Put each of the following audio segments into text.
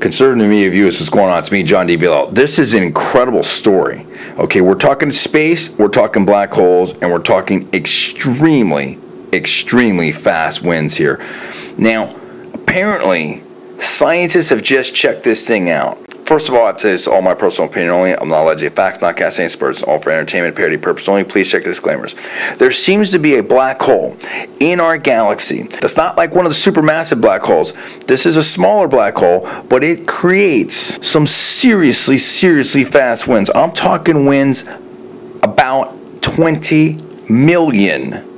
Conservative Media Viewers, what's going on? It's me, John D. Villarreal. This is an incredible story. Okay, we're talking space, we're talking black holes, and we're talking extremely, extremely fast winds here. Now, apparently, scientists have just checked this thing out. First of all, I'd say it's all my personal opinion only. I'm not alleging facts, not casting spurs. All for entertainment, parody purpose only. Please check the disclaimers. There seems to be a black hole in our galaxy that's not like one of the supermassive black holes. This is a smaller black hole, but it creates some seriously, seriously fast winds. I'm talking winds about 20 million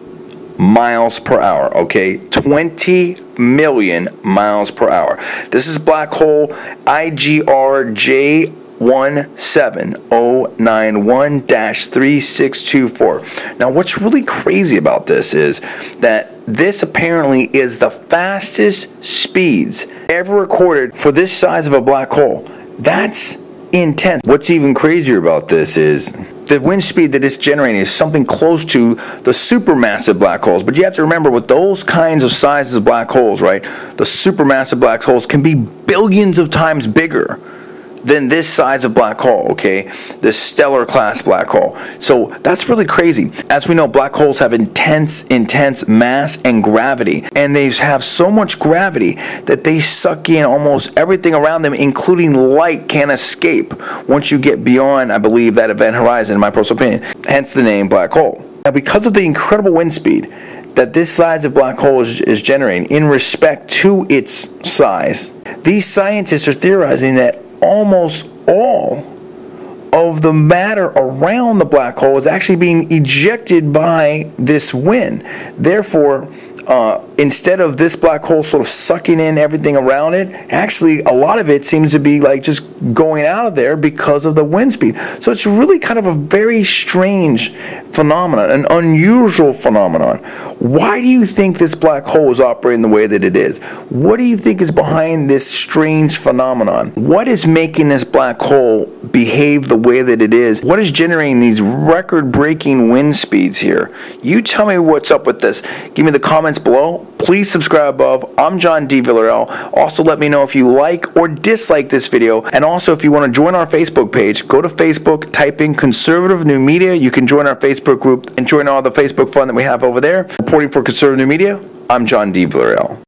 miles per hour, okay? 20 million miles per hour. This is black hole IGRJ 17091-3624. Now what's really crazy about this is that this apparently is the fastest speeds ever recorded for this size of a black hole. That's intense. What's even crazier about this is the wind speed that it's generating is something close to the supermassive black holes. But you have to remember with those kinds of sizes of black holes, right? The supermassive black holes can be billions of times bigger than this size of black hole, okay? This stellar class black hole. So that's really crazy. As we know, black holes have intense, intense mass and gravity. And they have so much gravity that they suck in almost everything around them, including light can escape once you get beyond, I believe, that event horizon, in my personal opinion. Hence the name black hole. Now, because of the incredible wind speed, that this size of black hole is, is generating in respect to its size, these scientists are theorizing that almost all of the matter around the black hole is actually being ejected by this wind. Therefore, uh, instead of this black hole sort of sucking in everything around it, actually a lot of it seems to be like just going out of there because of the wind speed. So it's really kind of a very strange phenomenon, an unusual phenomenon. Why do you think this black hole is operating the way that it is? What do you think is behind this strange phenomenon? What is making this black hole behave the way that it is? What is generating these record breaking wind speeds here? You tell me what's up with this. Give me the comments below. Please subscribe above. I'm John D. Villarreal. Also, let me know if you like or dislike this video. And also, if you want to join our Facebook page, go to Facebook, type in Conservative New Media. You can join our Facebook group and join all the Facebook fun that we have over there. Reporting for Conservative New Media, I'm John D. Villarreal.